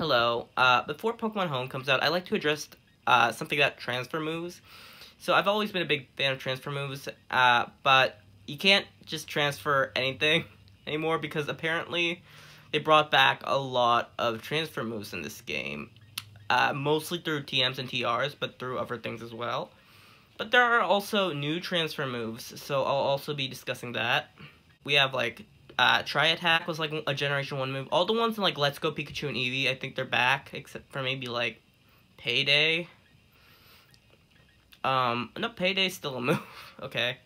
Hello. Uh, before Pokemon Home comes out, I'd like to address uh, something about transfer moves. So I've always been a big fan of transfer moves, uh, but you can't just transfer anything anymore because apparently they brought back a lot of transfer moves in this game. Uh, mostly through TMs and TRs, but through other things as well. But there are also new transfer moves, so I'll also be discussing that. We have like uh, Tri Attack was like a Generation 1 move. All the ones in like Let's Go Pikachu and Eevee, I think they're back, except for maybe like Payday. Um, no, Payday's still a move, okay.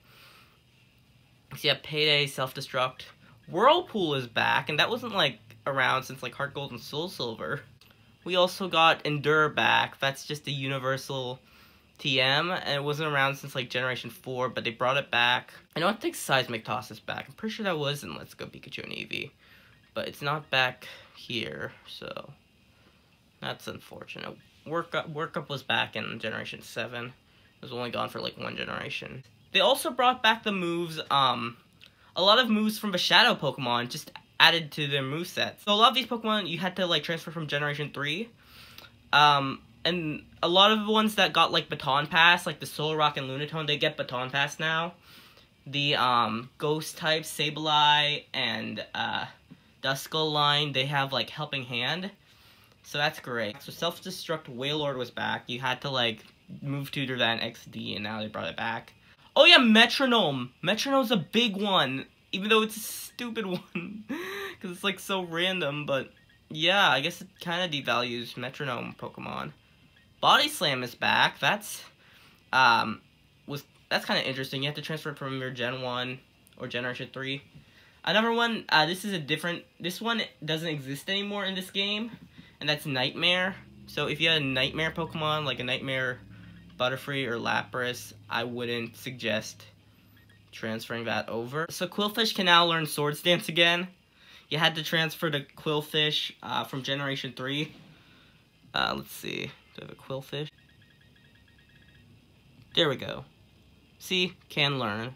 So yeah, Payday, Self-Destruct. Whirlpool is back, and that wasn't like around since like Heart Gold and Soul Silver. We also got Endure back. That's just a universal TM, and it wasn't around since like Generation 4, but they brought it back. I don't think Seismic Toss is back. I'm pretty sure that was in Let's Go Pikachu and Eevee. But it's not back here, so that's unfortunate. Work Up, Work Up was back in Generation 7. It was only gone for like one generation. They also brought back the moves, um, a lot of moves from the Shadow Pokemon just added to their move set. So a lot of these Pokemon you had to like transfer from Generation 3. Um, and a lot of the ones that got like baton pass, like the Solrock and Lunatone, they get baton pass now. The um ghost types, Sableye and uh Duskull line, they have like helping hand. So that's great. So self-destruct Wailord was back. You had to like move tutor that XD and now they brought it back. Oh yeah, Metronome. Metronome's a big one. Even though it's a stupid one. Because it's like so random, but yeah, I guess it kind of devalues Metronome Pokemon. Body Slam is back. That's um was that's kind of interesting. You have to transfer it from your Gen 1 or Generation 3. Another one, uh, this is a different, this one doesn't exist anymore in this game, and that's Nightmare. So if you had a Nightmare Pokemon, like a Nightmare Butterfree or Lapras, I wouldn't suggest transferring that over. So Qwilfish can now learn Swords Dance again. You had to transfer to Qwilfish uh, from Generation 3. Uh, let's see. Do I have a Qwilfish? There we go. See? Can learn.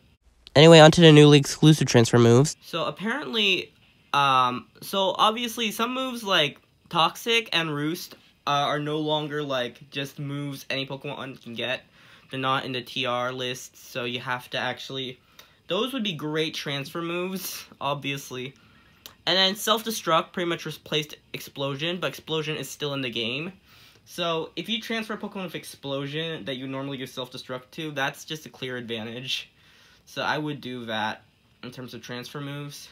Anyway, on to the newly exclusive transfer moves. So apparently, um, so obviously some moves like Toxic and Roost uh, are no longer like just moves any Pokemon can get. They're not in the TR list, so you have to actually... Those would be great transfer moves, obviously. And then Self-Destruct pretty much replaced Explosion, but Explosion is still in the game. So, if you transfer a Pokemon with Explosion that you normally give Self-Destruct to, that's just a clear advantage. So, I would do that in terms of transfer moves.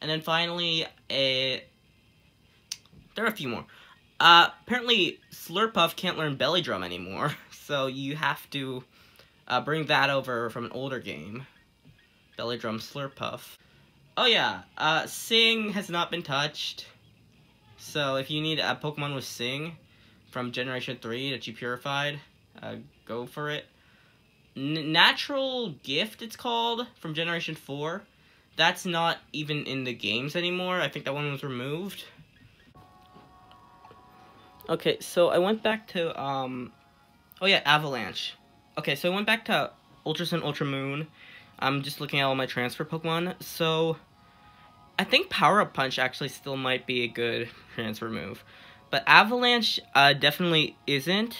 And then finally, a... There are a few more. Uh, apparently, Slurpuff can't learn Belly Drum anymore, so you have to uh, bring that over from an older game. Belly Drum Slurpuff. Oh yeah, uh, Sing has not been touched. So if you need a Pokemon with Sing from Generation 3 that you purified, uh, go for it. N Natural Gift, it's called, from Generation 4. That's not even in the games anymore. I think that one was removed. Okay, so I went back to, um, oh yeah, Avalanche. Okay, so I went back to Ultra Sun, Ultra Moon. I'm just looking at all my transfer Pokemon. So, I think Power Up Punch actually still might be a good transfer move. But Avalanche uh, definitely isn't.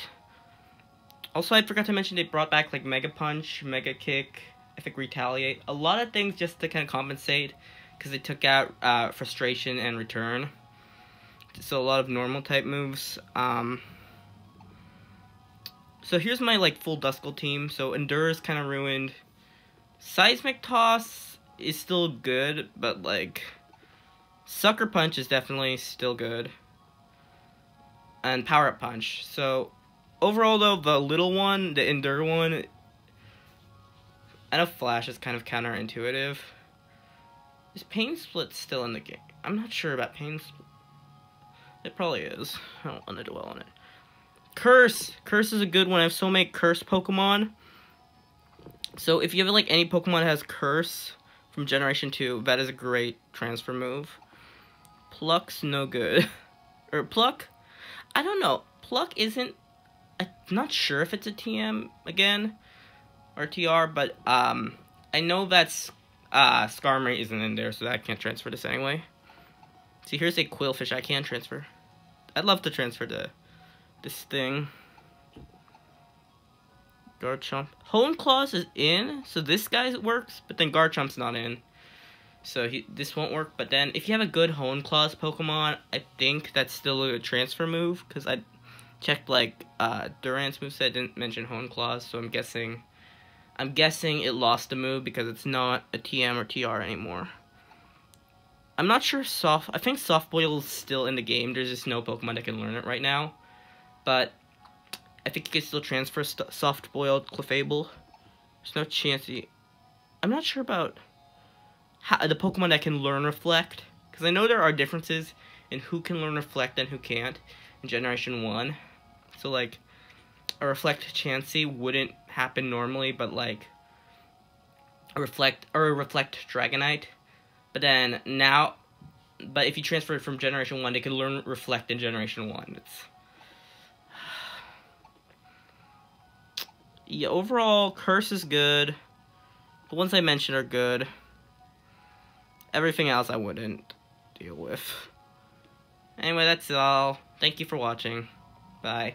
Also, I forgot to mention they brought back like Mega Punch, Mega Kick, I think Retaliate. A lot of things just to kind of compensate because they took out uh, Frustration and Return. So a lot of normal type moves. Um, so here's my like full Duskull team. So Endure is kind of ruined. Seismic Toss is still good, but like Sucker Punch is definitely still good. And Power Up Punch. So overall though, the little one, the Endure one, I know Flash is kind of counterintuitive. Is Pain Split still in the game? I'm not sure about Pain Split. It probably is. I don't want to dwell on it. Curse! Curse is a good one. I have so many Curse Pokemon. So if you have like any Pokemon that has Curse from Generation 2, that is a great transfer move. Pluck's no good. or Pluck? I don't know. Pluck isn't... I'm not sure if it's a TM again. Or TR, but um, I know that's... Uh, Skarmory isn't in there, so I can't transfer this anyway. See, here's a Qwilfish I can transfer. I'd love to transfer to this thing. Garchomp. Claws is in, so this guy works, but then Garchomp's not in. So he, this won't work, but then if you have a good Claws Pokemon, I think that's still a transfer move, because I checked, like, uh, Durant's moveset didn't mention Claws, so I'm guessing, I'm guessing it lost a move because it's not a TM or TR anymore. I'm not sure soft, I think Soft Boil is still in the game, there's just no Pokemon that can learn it right now, but I think you can still transfer soft boiled Clefable. There's no chance he... I'm not sure about how, the Pokemon that can learn Reflect. Because I know there are differences in who can learn Reflect and who can't in Generation 1. So, like, a Reflect Chansey wouldn't happen normally, but, like, a Reflect, or a Reflect Dragonite. But then, now, but if you transfer it from Generation 1, they can learn Reflect in Generation 1. It's yeah, overall, Curse is good. The ones I mentioned are good. Everything else I wouldn't deal with. Anyway, that's all. Thank you for watching. Bye.